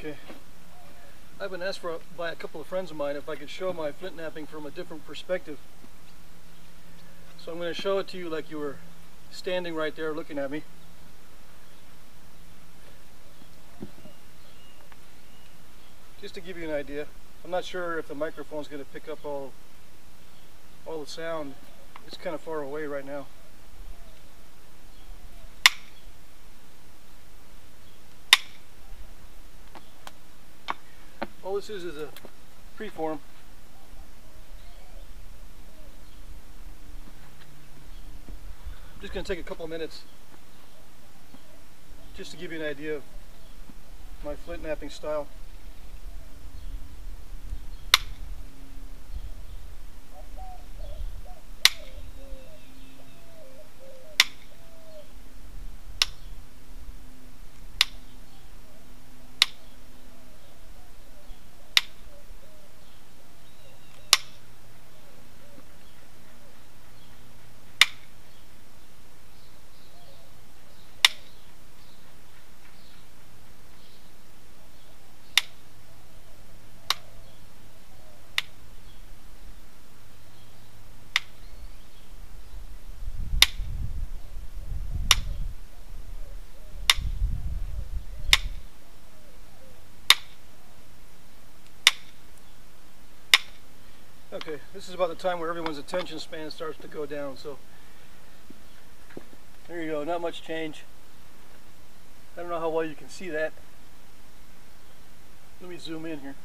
Okay. I've been asked for, by a couple of friends of mine if I could show my flint knapping from a different perspective. So I'm going to show it to you like you were standing right there looking at me. Just to give you an idea. I'm not sure if the microphone's going to pick up all all the sound. It's kind of far away right now. All this is is a preform. I'm just going to take a couple minutes just to give you an idea of my flint knapping style. Okay, this is about the time where everyone's attention span starts to go down, so there you go, not much change. I don't know how well you can see that. Let me zoom in here.